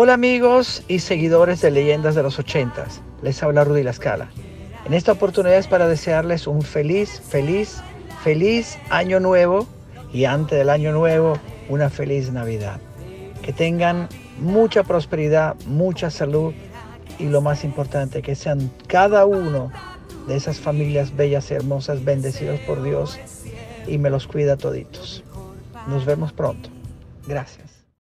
Hola amigos y seguidores de Leyendas de los Ochentas. Les habla Rudy Lascala. En esta oportunidad es para desearles un feliz, feliz, feliz año nuevo y antes del año nuevo una feliz Navidad. Que tengan mucha prosperidad, mucha salud y lo más importante, que sean cada uno de esas familias bellas y hermosas bendecidos por Dios y me los cuida toditos. Nos vemos pronto. Gracias.